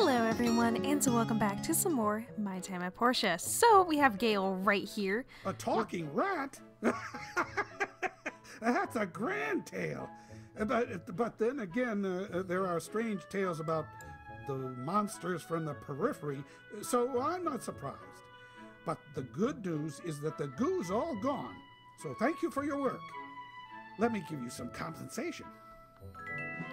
Hello everyone and welcome back to some more My Time at Portia. So we have Gale right here. A talking rat? That's a grand tale. But, but then again, uh, uh, there are strange tales about the monsters from the periphery, so I'm not surprised. But the good news is that the goo's all gone, so thank you for your work. Let me give you some compensation.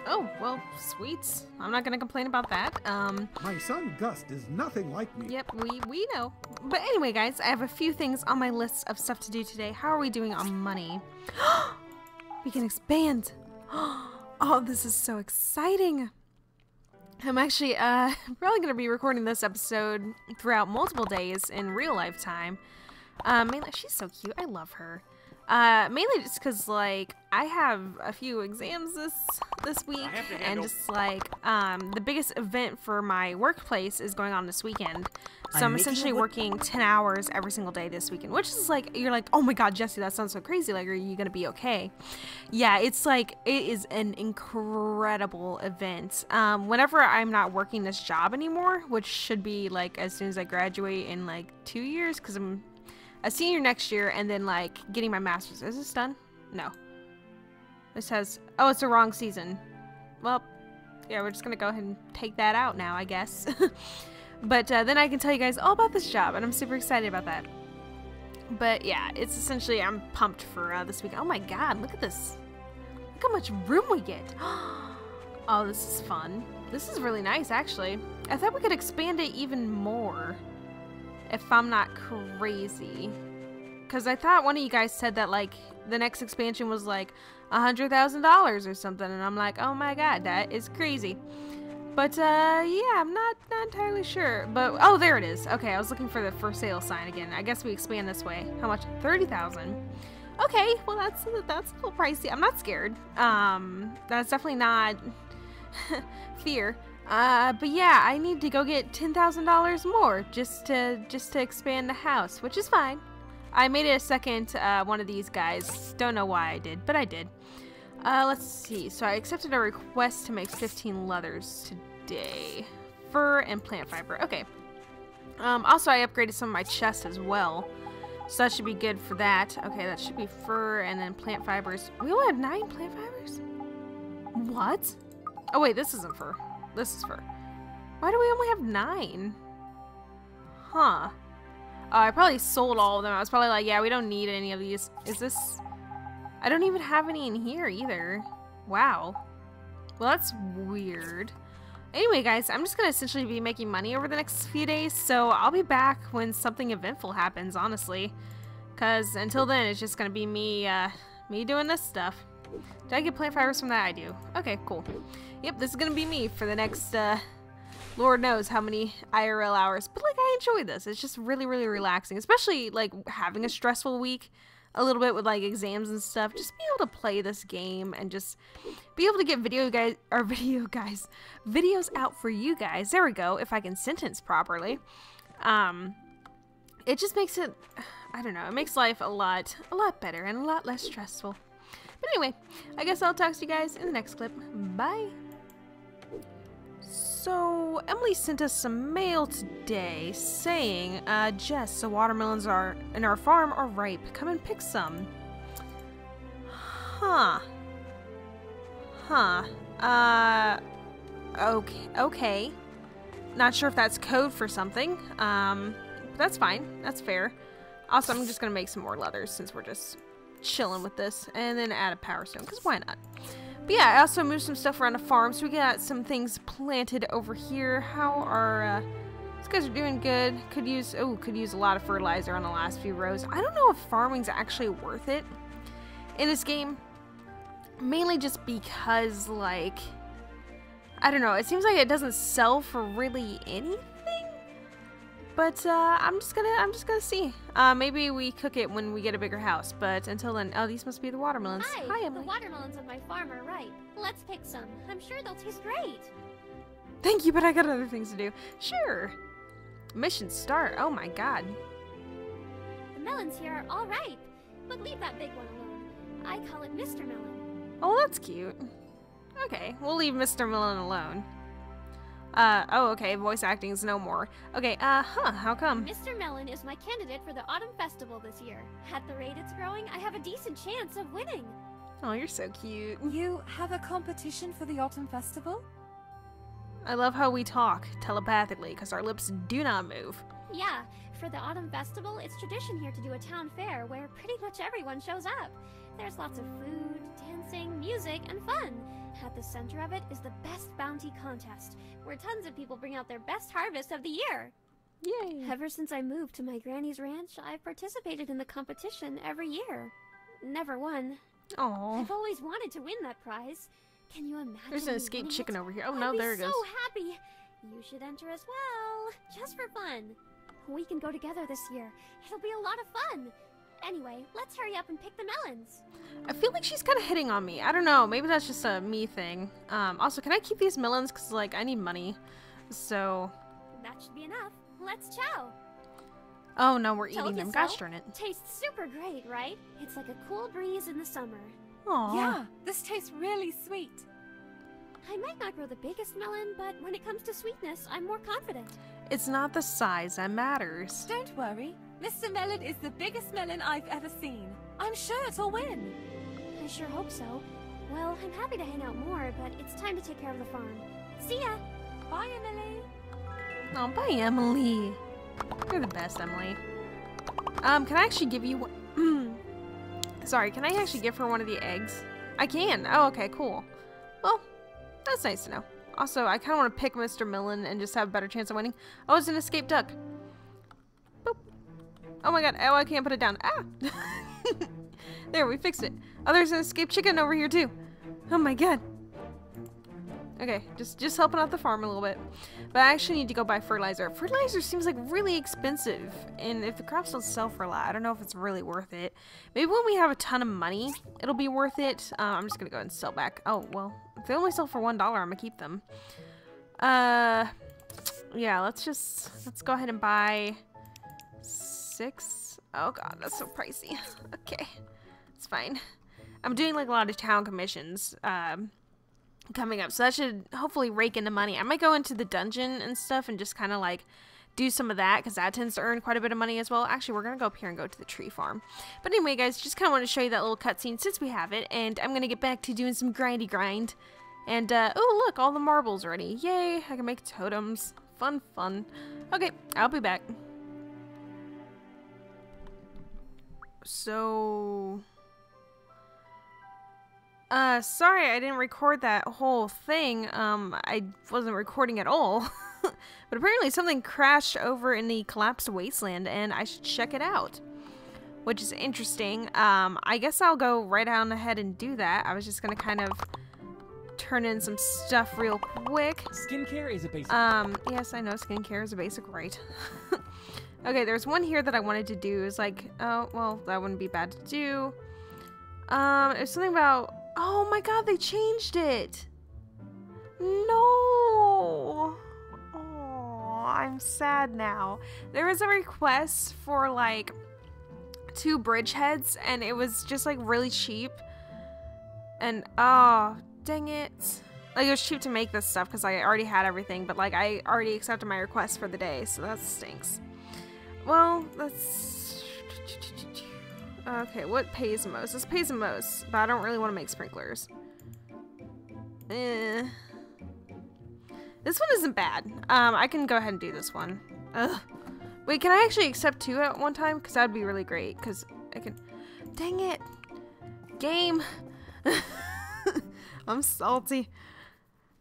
Oh, well, sweets. I'm not gonna complain about that. Um, My son Gust is nothing like me. yep, we, we know. But anyway guys, I have a few things on my list of stuff to do today. How are we doing on money? we can expand. Oh, this is so exciting. I'm actually uh probably gonna be recording this episode throughout multiple days in real life time. Uh, mainly, she's so cute. I love her. Uh, mainly just because like I have a few exams this this week, and just like um the biggest event for my workplace is going on this weekend. So I'm, I'm essentially working 10 hours every single day this weekend, which is like you're like, oh my god, Jesse, that sounds so crazy. Like, are you gonna be okay? Yeah, it's like it is an incredible event. Um, whenever I'm not working this job anymore, which should be like as soon as I graduate in like two years, because I'm a senior next year, and then like getting my master's. Is this done? No. This has. Oh, it's the wrong season. Well, yeah, we're just gonna go ahead and take that out now, I guess. but uh, then I can tell you guys all about this job, and I'm super excited about that. But yeah, it's essentially I'm pumped for uh, this week. Oh my god, look at this! Look how much room we get. oh, this is fun. This is really nice, actually. I thought we could expand it even more, if I'm not crazy. Because I thought one of you guys said that like the next expansion was like a hundred thousand dollars or something, and I'm like, oh my god, that is crazy. But uh, yeah, I'm not not entirely sure. But oh, there it is. Okay, I was looking for the for sale sign again. I guess we expand this way. How much? Thirty thousand. Okay, well that's that's a little pricey. I'm not scared. Um, that's definitely not fear. Uh, but yeah, I need to go get ten thousand dollars more just to just to expand the house, which is fine. I made it a second uh, one of these guys. Don't know why I did, but I did. Uh, let's see. So I accepted a request to make 15 leathers today. Fur and plant fiber. Okay. Um, also, I upgraded some of my chests as well. So that should be good for that. Okay, that should be fur and then plant fibers. We only have nine plant fibers? What? Oh, wait, this isn't fur. This is for... Why do we only have nine? Huh. Uh, I probably sold all of them. I was probably like, yeah, we don't need any of these. Is this... I don't even have any in here either. Wow. Well, that's weird. Anyway, guys, I'm just going to essentially be making money over the next few days, so I'll be back when something eventful happens, honestly. Because until then, it's just going to be me, uh, me doing this stuff. Did I get plant fibers from that? I do. Okay, cool. Yep, this is to be me for the next, uh, Lord knows how many IRL hours. But, like, I enjoy this. It's just really, really relaxing. Especially, like, having a stressful week a little bit with, like, exams and stuff. Just be able to play this game and just be able to get video guys, or video guys, videos out for you guys. There we go, if I can sentence properly. Um, it just makes it, I don't know, it makes life a lot, a lot better and a lot less stressful. But anyway, I guess I'll talk to you guys in the next clip. Bye! So, Emily sent us some mail today saying, uh, Jess, the watermelons are in our farm are ripe. Come and pick some. Huh. Huh. Uh, okay. Okay. Not sure if that's code for something. Um, but that's fine. That's fair. Also, I'm just gonna make some more leathers since we're just chilling with this, and then add a power stone because why not? But yeah, I also moved some stuff around the farm, so we got some things planted over here. How are uh, these guys are doing good? Could use oh, could use a lot of fertilizer on the last few rows. I don't know if farming's actually worth it in this game, mainly just because like I don't know. It seems like it doesn't sell for really anything. But uh, I'm just gonna I'm just gonna see. Uh, maybe we cook it when we get a bigger house. But until then, oh, these must be the watermelons. Hi, Hi the watermelons on my farm are ripe. Let's pick some. I'm sure they'll taste great. Thank you, but I got other things to do. Sure. Mission start. Oh my god. The melons here are all ripe, but leave that big one alone. I call it Mr. Melon. Oh, that's cute. Okay, we'll leave Mr. Melon alone. Uh, oh, okay, voice acting is no more. Okay, uh, huh, how come? Mr. Melon is my candidate for the Autumn Festival this year. At the rate it's growing, I have a decent chance of winning. Oh, you're so cute. You have a competition for the Autumn Festival? I love how we talk telepathically because our lips do not move. Yeah, for the Autumn Festival, it's tradition here to do a town fair where pretty much everyone shows up. There's lots of food, dancing, music, and fun. At the center of it is the Best Bounty Contest, where tons of people bring out their best harvest of the year. Yay. Ever since I moved to my granny's ranch, I've participated in the competition every year. Never won. Aw. I've always wanted to win that prize. Can you imagine? There's an escaped chicken it? over here. Oh I'd no, there it goes. so happy. You should enter as well, just for fun. We can go together this year. It'll be a lot of fun. Anyway, let's hurry up and pick the melons. I feel like she's kind of hitting on me. I don't know. Maybe that's just a me thing. Um, also, can I keep these melons? Because, like, I need money. So... That should be enough. Let's chow. Oh, no, we're Told eating you them. so. Gosh darn it. Tastes super great, right? It's like a cool breeze in the summer. Aw. Yeah, this tastes really sweet. I might not grow the biggest melon, but when it comes to sweetness, I'm more confident. It's not the size that matters. Don't worry. Mr. Melon is the biggest melon I've ever seen. I'm sure it'll win. I sure hope so. Well, I'm happy to hang out more, but it's time to take care of the farm. See ya! Bye, Emily. Oh, bye, Emily. You're the best, Emily. Um, can I actually give you one? Sorry, can I actually give her one of the eggs? I can. Oh, okay, cool. Well, that's nice to know. Also, I kind of want to pick Mr. Melon and just have a better chance of winning. Oh, it's an escaped duck. Oh my god. Oh, I can't put it down. Ah! there, we fixed it. Oh, there's an escaped chicken over here, too. Oh my god. Okay, just just helping out the farm a little bit. But I actually need to go buy fertilizer. Fertilizer seems like really expensive. And if the crops don't sell for a lot, I don't know if it's really worth it. Maybe when we have a ton of money, it'll be worth it. Uh, I'm just going to go and sell back. Oh, well, if they only sell for $1, I'm going to keep them. Uh, yeah, let's just, let's go ahead and buy six. Oh god, that's so pricey. okay, it's fine. I'm doing like a lot of town commissions. Um, coming up. So that should hopefully rake into money. I might go into the dungeon and stuff and just kind of like do some of that because that tends to earn quite a bit of money as well. Actually, we're going to go up here and go to the tree farm. But anyway, guys, just kind of want to show you that little cutscene since we have it. And I'm going to get back to doing some grindy grind. And, uh, oh, look, all the marbles ready. Yay, I can make totems. Fun, fun. Okay, I'll be back. So... Uh, sorry I didn't record that whole thing. Um, I wasn't recording at all. but apparently something crashed over in the collapsed wasteland and I should check it out. Which is interesting. Um, I guess I'll go right on ahead and do that. I was just gonna kind of turn in some stuff real quick. Skincare is a basic. Um, yes, I know skincare is a basic right. okay, there's one here that I wanted to do. Is like, oh, well, that wouldn't be bad to do. Um, there's something about, oh my god, they changed it. No. Oh, I'm sad now. There was a request for like two bridgeheads and it was just like really cheap. And, oh, dang it. Like, it was cheap to make this stuff because I already had everything, but, like, I already accepted my request for the day, so that stinks. Well, that's... Okay, what pays the most? This pays the most, but I don't really want to make sprinklers. Eh. This one isn't bad. Um, I can go ahead and do this one. Ugh. Wait, can I actually accept two at one time? Because that would be really great, because I can... Dang it! Game! I'm salty.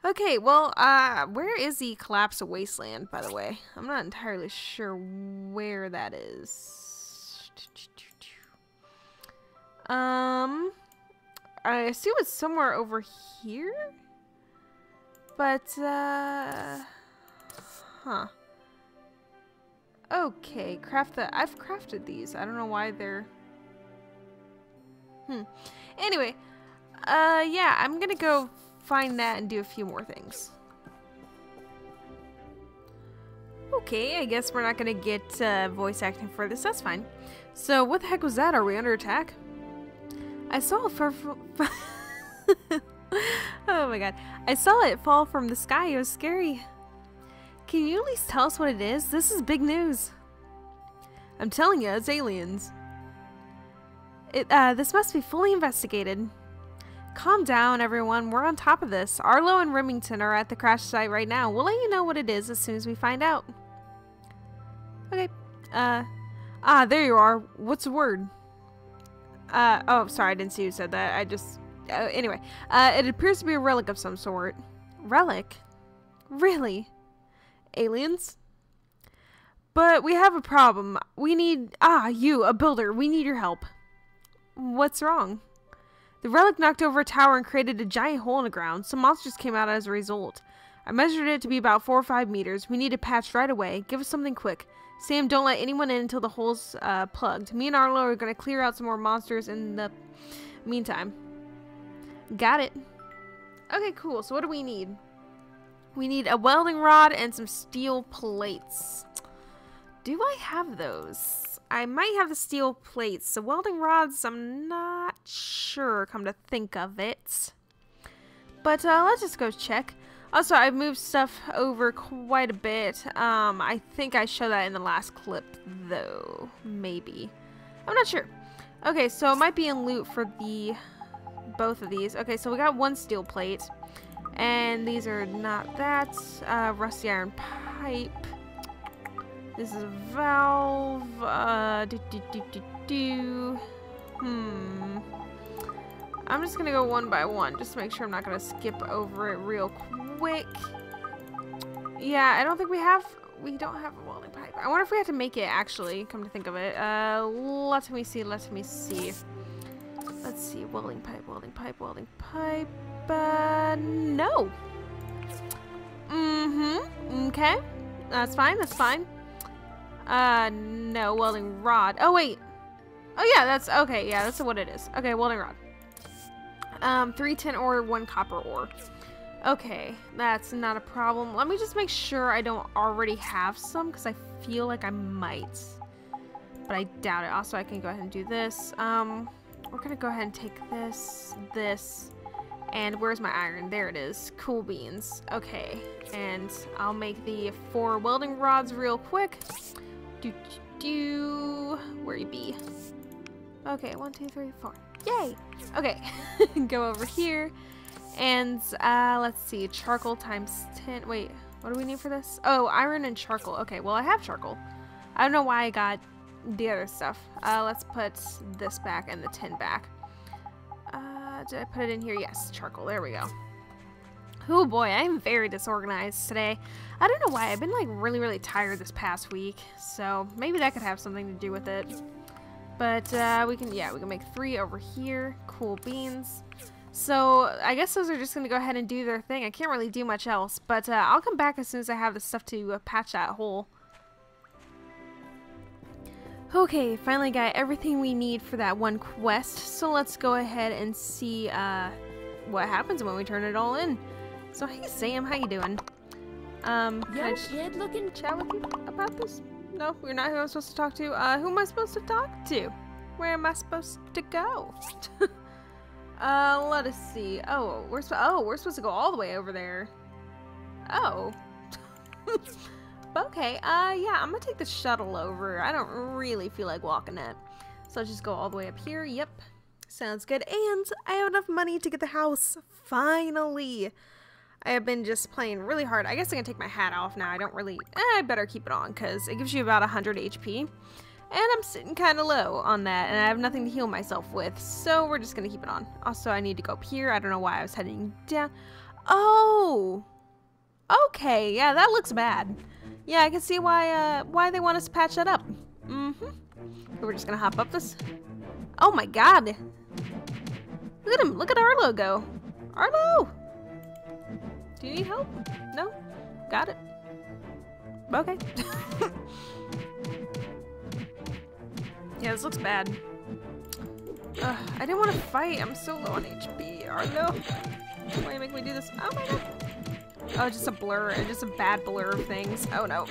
Okay, well, uh, where is the collapsed wasteland, by the way? I'm not entirely sure where that is. Um, I assume it's somewhere over here? But, uh, huh. Okay, craft the, I've crafted these. I don't know why they're, hmm. Anyway, uh, yeah, I'm gonna go find that and do a few more things. Okay, I guess we're not gonna get uh, voice acting for this. That's fine. So, what the heck was that? Are we under attack? I saw a oh my god! I saw it fall from the sky. It was scary. Can you at least tell us what it is? This is big news. I'm telling you, it's aliens. It, uh, this must be fully investigated. Calm down, everyone. We're on top of this. Arlo and Remington are at the crash site right now. We'll let you know what it is as soon as we find out. Okay. Uh, ah, there you are. What's the word? Uh, oh, sorry, I didn't see who said that. I just, uh, anyway. Uh, it appears to be a relic of some sort. Relic? Really? Aliens? But we have a problem. We need, ah, you, a builder. We need your help. What's wrong? The relic knocked over a tower and created a giant hole in the ground. Some monsters came out as a result. I measured it to be about 4 or 5 meters. We need it patch right away. Give us something quick. Sam, don't let anyone in until the hole's uh, plugged. Me and Arlo are going to clear out some more monsters in the meantime. Got it. Okay, cool. So what do we need? We need a welding rod and some steel plates. Do I have those? I might have the steel plates. The welding rods, I'm not sure, come to think of it. But uh, let's just go check. Also, I've moved stuff over quite a bit. Um, I think I showed that in the last clip, though. Maybe. I'm not sure. Okay, so it might be in loot for the both of these. Okay, so we got one steel plate. And these are not that. Uh, rusty iron pipe. This is a valve. Uh, do, do, do, do, do. Hmm. I'm just gonna go one by one, just to make sure I'm not gonna skip over it real quick. Yeah, I don't think we have, we don't have a welding pipe. I wonder if we have to make it, actually, come to think of it. Uh, let me see, let me see. Let's see, welding pipe, welding pipe, welding pipe. Uh, no. Mm-hmm, okay. That's fine, that's fine. Uh, no, welding rod. Oh, wait. Oh, yeah, that's, okay, yeah, that's what it is. Okay, welding rod. Um, three tin ore, one copper ore. Okay, that's not a problem. Let me just make sure I don't already have some, because I feel like I might. But I doubt it. Also, I can go ahead and do this. Um, we're gonna go ahead and take this, this, and where's my iron? There it is. Cool beans. Okay, and I'll make the four welding rods real quick. Do, do. Where you be? Okay, one, two, three, four. Yay! Okay, go over here. And uh, let's see, charcoal times 10. Wait, what do we need for this? Oh, iron and charcoal. Okay, well, I have charcoal. I don't know why I got the other stuff. Uh, let's put this back and the tin back. Uh, did I put it in here? Yes, charcoal. There we go. Oh boy, I'm very disorganized today. I don't know why. I've been like really, really tired this past week. So maybe that could have something to do with it. But uh, we can, yeah, we can make three over here. Cool beans. So I guess those are just going to go ahead and do their thing. I can't really do much else. But uh, I'll come back as soon as I have the stuff to uh, patch that hole. Okay, finally got everything we need for that one quest. So let's go ahead and see uh, what happens when we turn it all in. So hey Sam, how you doing? Um, Young kid looking chat with you about this? No, you're not who I'm supposed to talk to. Uh, who am I supposed to talk to? Where am I supposed to go? uh, let us see. Oh, we're oh we're supposed to go all the way over there. Oh. okay. Uh, yeah, I'm gonna take the shuttle over. I don't really feel like walking it, so I'll just go all the way up here. Yep, sounds good. And I have enough money to get the house. Finally. I have been just playing really hard. I guess I'm gonna take my hat off now. I don't really, eh, I better keep it on because it gives you about 100 HP. And I'm sitting kind of low on that and I have nothing to heal myself with. So we're just gonna keep it on. Also, I need to go up here. I don't know why I was heading down. Oh! Okay, yeah, that looks bad. Yeah, I can see why, uh, why they want us to patch that up. Mm-hmm. We're just gonna hop up this. Oh my god! Look at him! Look at Arlo go! Arlo! Do you need help? No? Got it. Okay. yeah, this looks bad. Ugh, I didn't want to fight. I'm so low on HP. Oh no. Why you make me do this? Oh my god. Oh, just a blur. Just a bad blur of things. Oh no.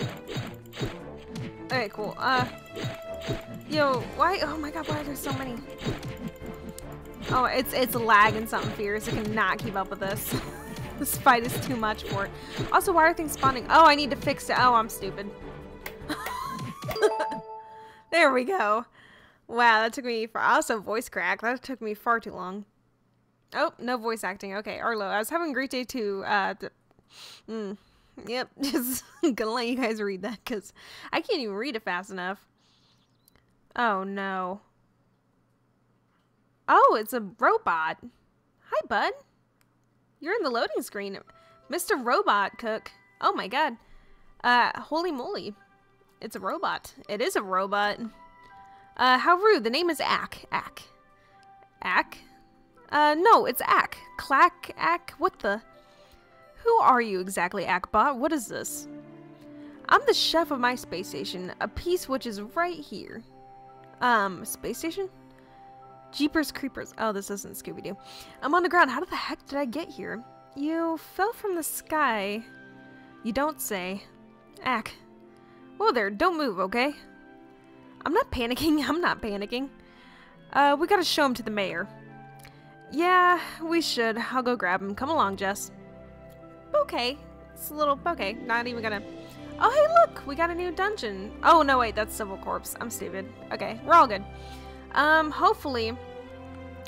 Okay, cool. Uh. Yo, why? Oh my god, why are there so many? Oh, it's it's lagging something fierce. It cannot keep up with this. this fight is too much for it. Also, why are things spawning? Oh, I need to fix it. Oh, I'm stupid. there we go. Wow, that took me for also voice crack. That took me far too long. Oh, no voice acting. Okay, Arlo. I was having a great day too. Uh, mm, yep, just gonna let you guys read that because I can't even read it fast enough. Oh no. Oh, it's a robot. Hi, bud. You're in the loading screen. Mr. Robot Cook. Oh my god. Uh, holy moly. It's a robot. It is a robot. Uh, how rude. The name is Ack. Ack. Ack? Uh, no, it's Ack. Clack, Ack, what the? Who are you exactly, Ackbot? What is this? I'm the chef of my space station, a piece which is right here. Um, space station? Jeepers creepers. Oh, this isn't Scooby-Doo. I'm on the ground. How the heck did I get here? You fell from the sky. You don't say. Ack. Whoa there, don't move, okay? I'm not panicking. I'm not panicking. Uh, we gotta show him to the mayor. Yeah, we should. I'll go grab him. Come along, Jess. Okay. It's a little... Okay, not even gonna... Oh, hey, look! We got a new dungeon. Oh, no, wait, that's Civil Corpse. I'm stupid. Okay, we're all good. Um, hopefully...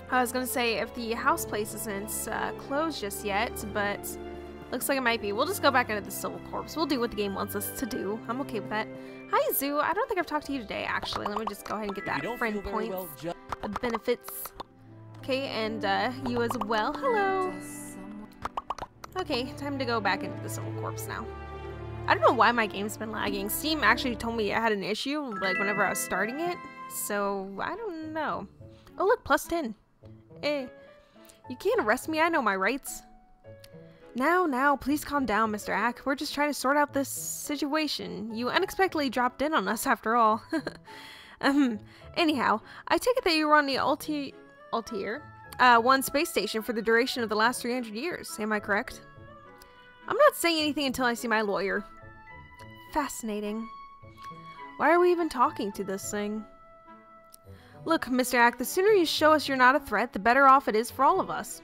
I was gonna say if the house place isn't uh, closed just yet, but looks like it might be. We'll just go back into the Civil Corpse. We'll do what the game wants us to do. I'm okay with that. Hi, Xu. I don't think I've talked to you today, actually. Let me just go ahead and get that friend points. Well, benefits. Okay, and uh, you as well. Hello. Okay, time to go back into the Civil Corpse now. I don't know why my game's been lagging. Steam actually told me I had an issue, like, whenever I was starting it. So, I don't know. Oh, look, plus 10. Eh. You can't arrest me, I know my rights. Now, now, please calm down, Mr. Ack. We're just trying to sort out this situation. You unexpectedly dropped in on us, after all. um, anyhow, I take it that you were on the Alti Altair, uh, one space station for the duration of the last 300 years. Am I correct? I'm not saying anything until I see my lawyer. Fascinating. Why are we even talking to this thing? Look, Mr. Ack, the sooner you show us you're not a threat, the better off it is for all of us.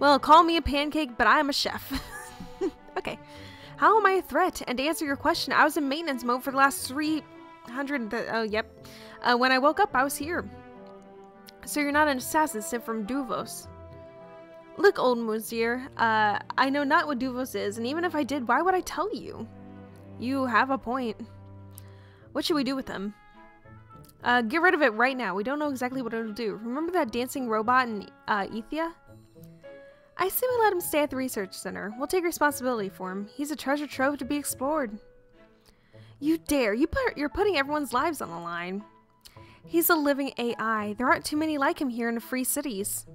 Well, call me a pancake, but I am a chef. okay. How am I a threat? And to answer your question, I was in maintenance mode for the last 300... Oh, yep. Uh, when I woke up, I was here. So you're not an assassin sent from Duvos. Look, old Monsieur, uh, I know not what Duvos is, and even if I did, why would I tell you? You have a point. What should we do with them? Uh, get rid of it right now. We don't know exactly what it'll do. Remember that dancing robot in uh, Ethia? I say we let him stay at the research center. We'll take responsibility for him. He's a treasure trove to be explored. You dare! You put, you're putting everyone's lives on the line. He's a living AI. There aren't too many like him here in the free cities.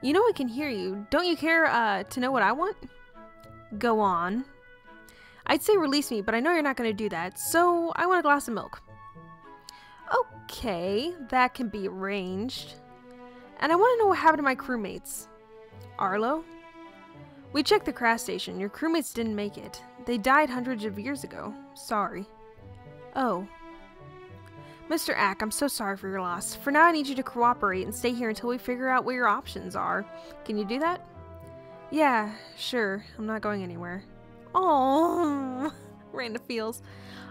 You know I can hear you. Don't you care uh, to know what I want? Go on. I'd say release me, but I know you're not going to do that, so I want a glass of milk. Okay, that can be arranged. And I want to know what happened to my crewmates. Arlo? We checked the crash station. Your crewmates didn't make it. They died hundreds of years ago. Sorry. Oh. Mr. Ack, I'm so sorry for your loss. For now, I need you to cooperate and stay here until we figure out what your options are. Can you do that? Yeah, sure. I'm not going anywhere. Oh, Randa feels.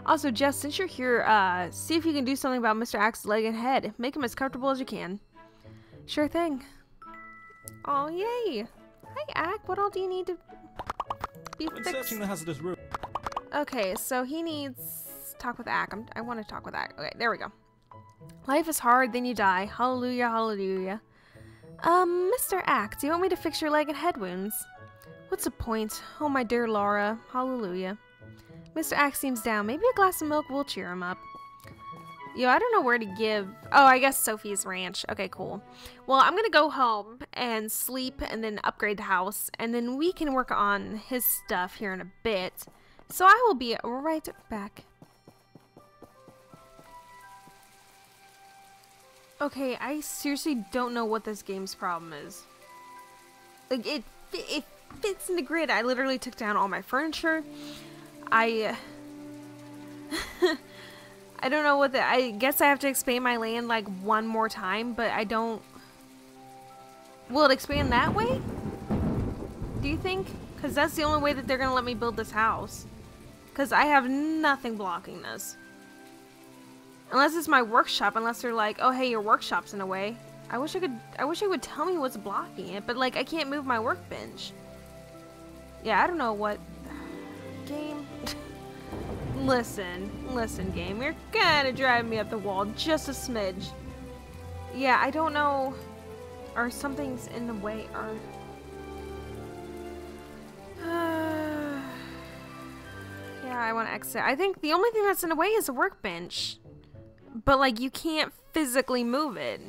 Also, Jess, since you're here, uh, see if you can do something about Mr. Ack's leg and head. Make him as comfortable as you can. Sure thing. Oh, yay! Hi, Ack. What all do you need to be When searching the hazardous room. Okay, so he needs talk with Ack. I'm, I want to talk with Ack. Okay, there we go. Life is hard, then you die. Hallelujah, hallelujah. Um, Mr. Ack, do you want me to fix your leg and head wounds? What's the point? Oh, my dear Laura. Hallelujah. Mr. Ack seems down. Maybe a glass of milk will cheer him up. Yo, I don't know where to give. Oh, I guess Sophie's Ranch. Okay, cool. Well, I'm going to go home and sleep and then upgrade the house. And then we can work on his stuff here in a bit. So I will be right back. Okay, I seriously don't know what this game's problem is. Like, it, it fits in the grid. I literally took down all my furniture. I... I don't know what the... I guess I have to expand my land like one more time, but I don't... Will it expand that way? Do you think? Because that's the only way that they're going to let me build this house. Because I have nothing blocking this. Unless it's my workshop, unless they're like, oh hey, your workshop's in a way. I wish I could, I wish I would tell me what's blocking it, but like I can't move my workbench. Yeah, I don't know what, game. listen, listen game, you're kinda driving me up the wall just a smidge. Yeah, I don't know, or something's in the way, or... yeah, I want to exit. I think the only thing that's in the way is a workbench. But, like, you can't physically move it.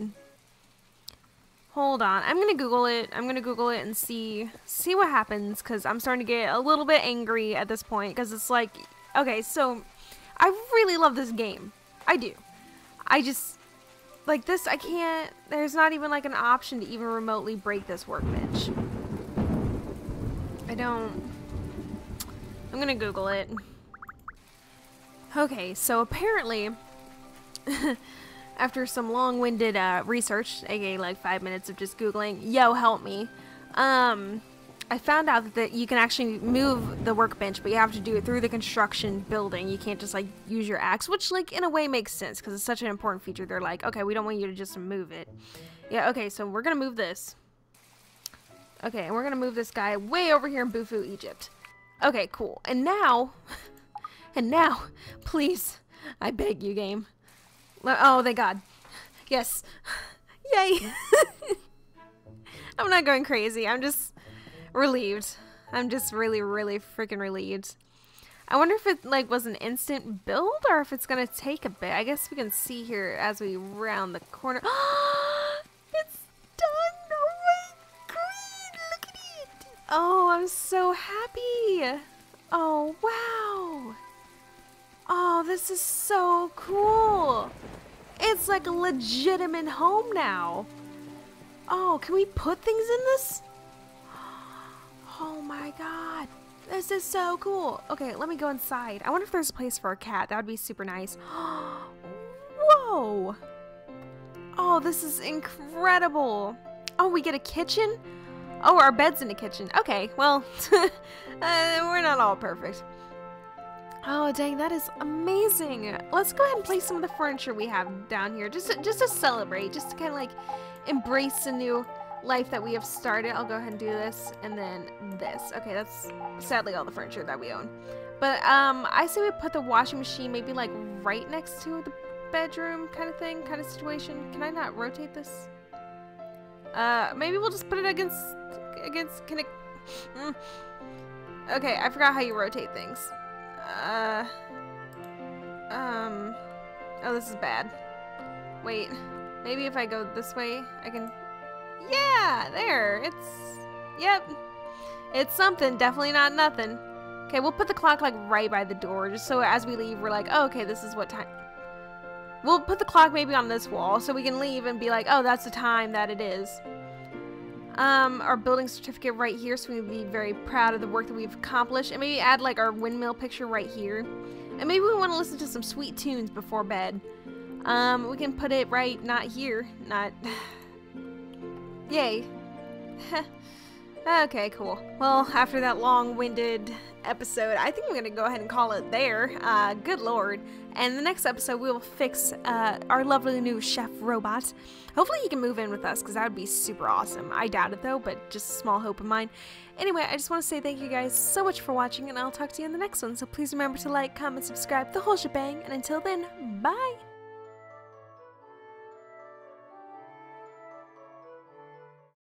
Hold on. I'm gonna Google it. I'm gonna Google it and see see what happens, because I'm starting to get a little bit angry at this point, because it's like... Okay, so... I really love this game. I do. I just... Like, this, I can't... There's not even, like, an option to even remotely break this workbench. I don't... I'm gonna Google it. Okay, so apparently... after some long-winded uh, research, aka like five minutes of just googling, yo, help me, um, I found out that you can actually move the workbench, but you have to do it through the construction building. You can't just like use your axe, which like in a way makes sense because it's such an important feature. They're like, okay, we don't want you to just move it. Yeah, okay, so we're gonna move this. Okay, and we're gonna move this guy way over here in Bufu, Egypt. Okay, cool. And now, and now, please, I beg you, game, Oh, thank God. Yes. Yay. I'm not going crazy. I'm just relieved. I'm just really, really freaking relieved. I wonder if it like was an instant build or if it's gonna take a bit. I guess we can see here as we round the corner. it's done! Oh my god! Look at it! Oh, I'm so happy! Oh, wow! Oh, this is so cool! It's like a legitimate home now. Oh, can we put things in this? Oh my god. This is so cool. Okay, let me go inside. I wonder if there's a place for a cat. That would be super nice. Whoa. Oh, this is incredible. Oh, we get a kitchen? Oh, our bed's in the kitchen. Okay, well, uh, we're not all perfect. Oh, dang, that is amazing. Let's go ahead and place some of the furniture we have down here just to, just to celebrate, just to kind of like embrace the new life that we have started. I'll go ahead and do this and then this. Okay, that's sadly all the furniture that we own. But um, I say we put the washing machine maybe like right next to the bedroom kind of thing, kind of situation. Can I not rotate this? Uh, maybe we'll just put it against, against, can it, mm. Okay, I forgot how you rotate things. Uh. Um. Oh, this is bad. Wait. Maybe if I go this way, I can... Yeah! There! It's... Yep. It's something. Definitely not nothing. Okay, we'll put the clock, like, right by the door, just so as we leave, we're like, oh, okay, this is what time... We'll put the clock maybe on this wall, so we can leave and be like, oh, that's the time that it is um, our building certificate right here so we can be very proud of the work that we've accomplished. And maybe add like our windmill picture right here. And maybe we want to listen to some sweet tunes before bed. Um, we can put it right, not here, not... Yay. okay, cool. Well, after that long-winded episode, I think I'm going to go ahead and call it there. Uh, good lord. And the next episode, we will fix uh, our lovely new chef robot. Hopefully he can move in with us, because that would be super awesome. I doubt it, though, but just a small hope of mine. Anyway, I just want to say thank you guys so much for watching, and I'll talk to you in the next one. So please remember to like, comment, subscribe, the whole shebang. And until then, bye!